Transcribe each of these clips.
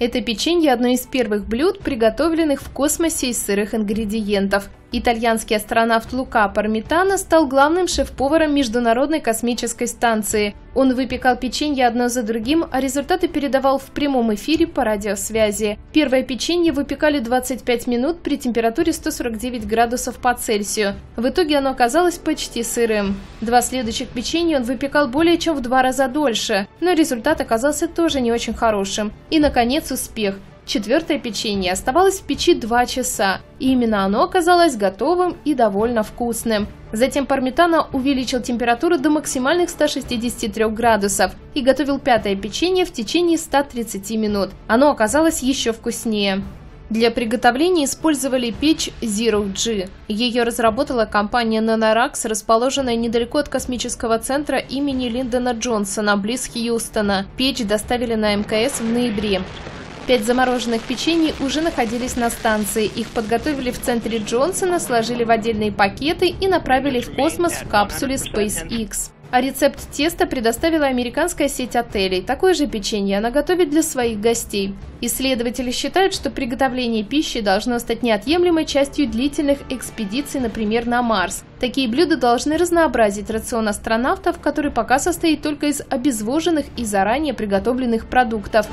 Это печенье – одно из первых блюд, приготовленных в космосе из сырых ингредиентов. Итальянский астронавт Лука Пармитано стал главным шеф-поваром Международной космической станции. Он выпекал печенье одно за другим, а результаты передавал в прямом эфире по радиосвязи. Первое печенье выпекали 25 минут при температуре 149 градусов по Цельсию. В итоге оно оказалось почти сырым. Два следующих печенья он выпекал более чем в два раза дольше, но результат оказался тоже не очень хорошим. И, наконец, успех – Четвертое печенье оставалось в печи 2 часа, и именно оно оказалось готовым и довольно вкусным. Затем Пармитано увеличил температуру до максимальных 163 градусов и готовил пятое печенье в течение 130 минут. Оно оказалось еще вкуснее. Для приготовления использовали печь Zero G. Ее разработала компания Nanarax, расположенная недалеко от космического центра имени Линдона Джонсона, близ Хьюстона. Печь доставили на МКС в ноябре. Пять замороженных печений уже находились на станции. Их подготовили в центре Джонсона, сложили в отдельные пакеты и направили в космос в капсуле SpaceX. А рецепт теста предоставила американская сеть отелей. Такое же печенье она готовит для своих гостей. Исследователи считают, что приготовление пищи должно стать неотъемлемой частью длительных экспедиций, например, на Марс. Такие блюда должны разнообразить рацион астронавтов, который пока состоит только из обезвоженных и заранее приготовленных продуктов.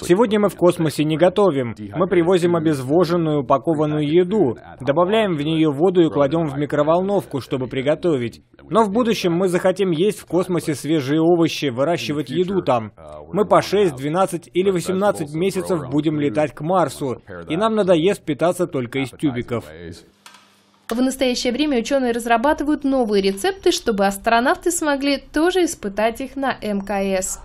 Сегодня мы в космосе не готовим. Мы привозим обезвоженную упакованную еду, добавляем в нее воду и кладем в микроволновку, чтобы приготовить. Но в будущем мы захотим есть в космосе свежие овощи, выращивать еду там. Мы по 6, 12 или 18 месяцев будем летать к Марсу, и нам надоест питаться только из тюбиков. В настоящее время ученые разрабатывают новые рецепты, чтобы астронавты смогли тоже испытать их на МКС.